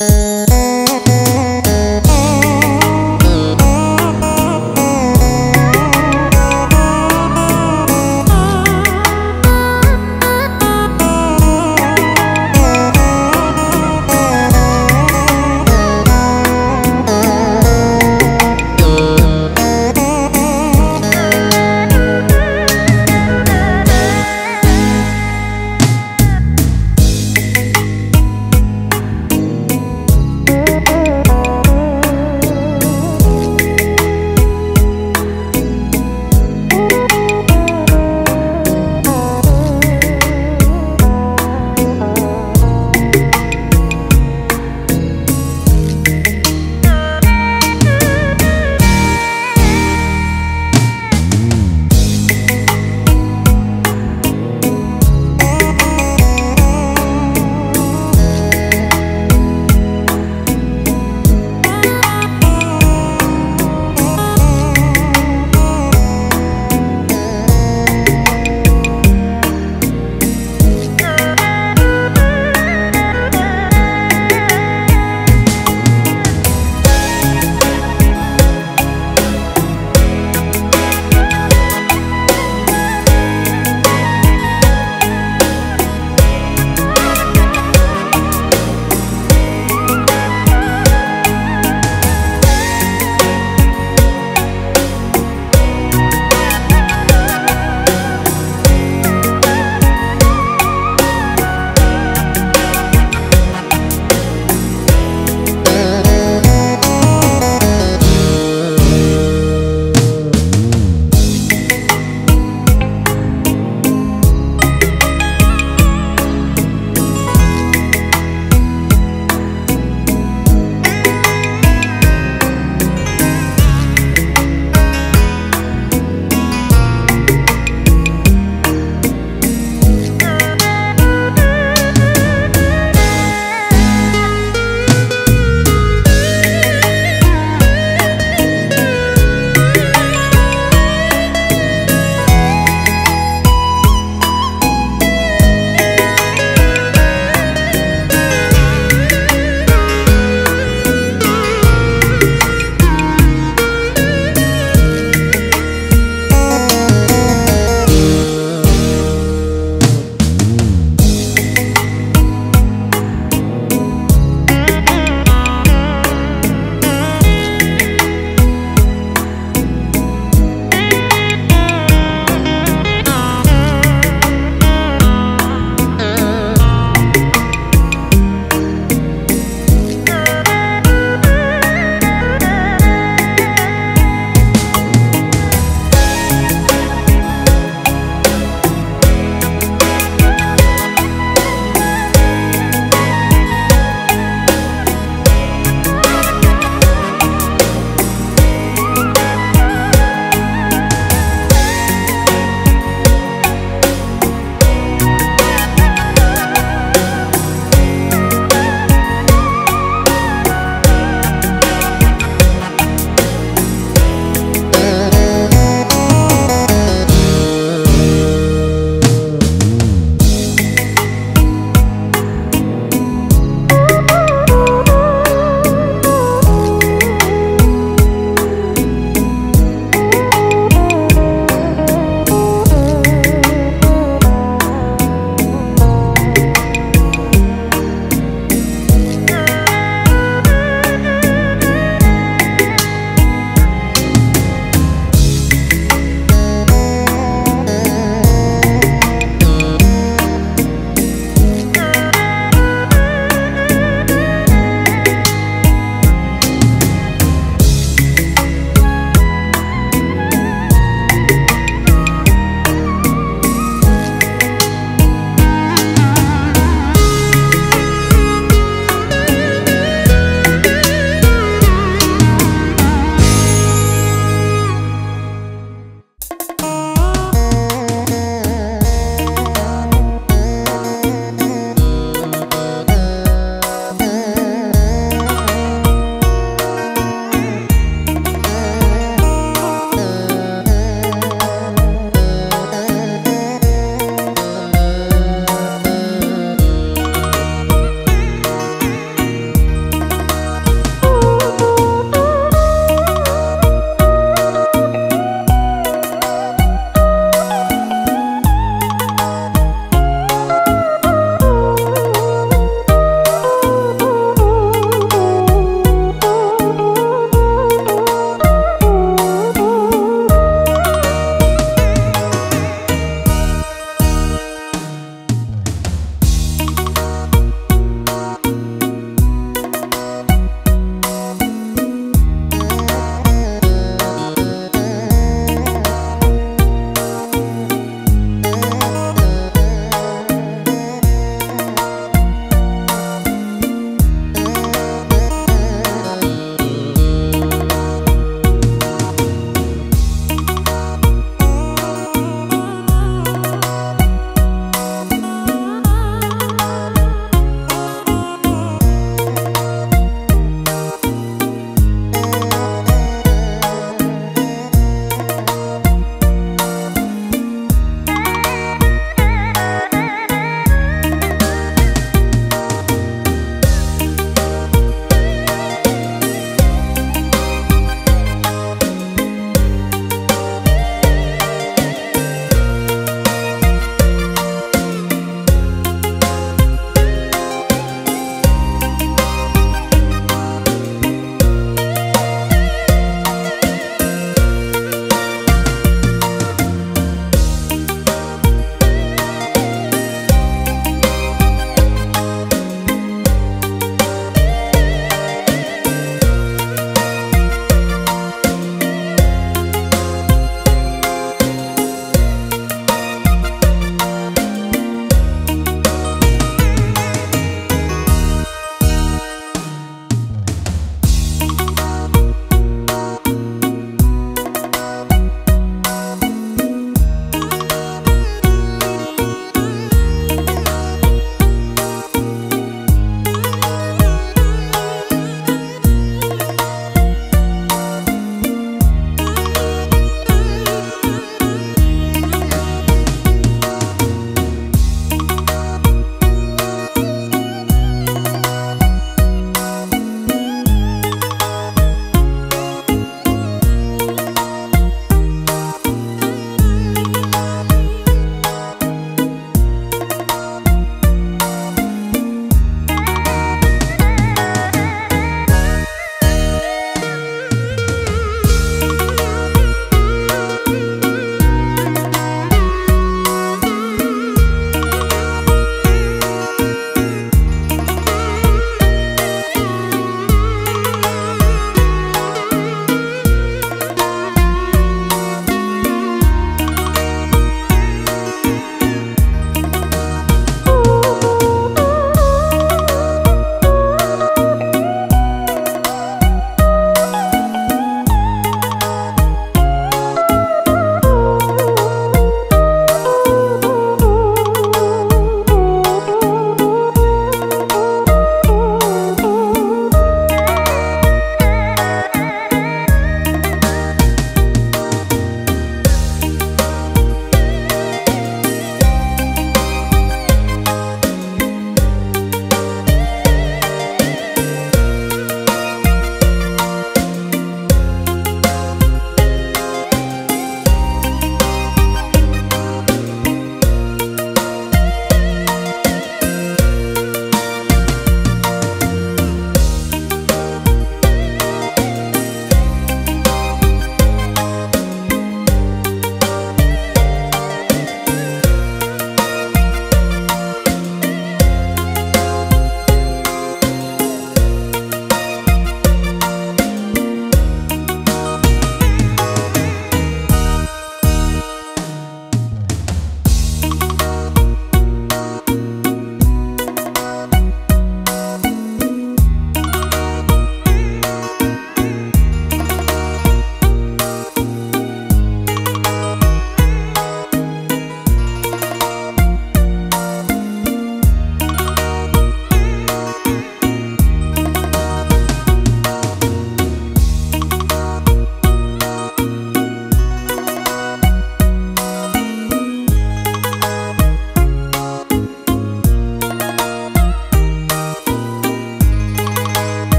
Uh...